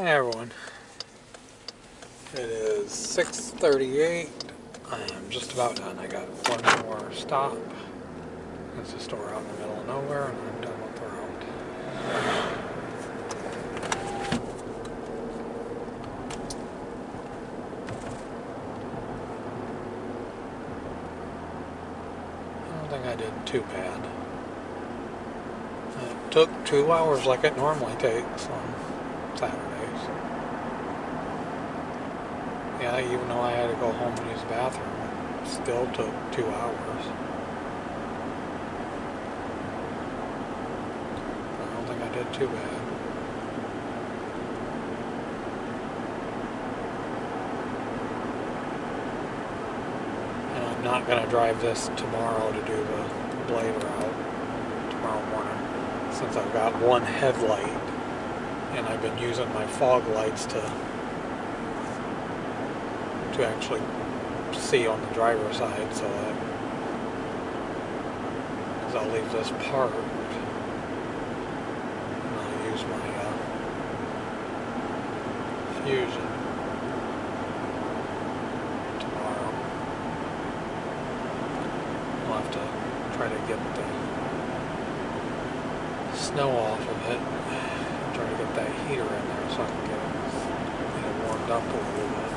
Hi everyone. It is 6.38. I am just about done. I got one more stop. It's a store out in the middle of nowhere and I'm done with the road. I don't think I did too bad. It took two hours like it normally takes on Saturdays. Yeah, even though I had to go home and use the bathroom, it still took two hours. I don't think I did too bad. And I'm not going to drive this tomorrow to do the blade route tomorrow morning since I've got one headlight and I've been using my fog lights to to actually see on the driver's side so that because I'll leave this parked and I'll use my uh, fusion tomorrow. I'll have to try to get the snow off of it. Try to get that heater in there so I can get it, get it warmed up a little bit.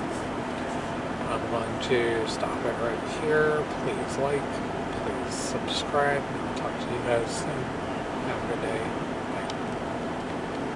I'm going to stop it right here. Please like, please subscribe. I'll talk to you guys soon. Have a good day.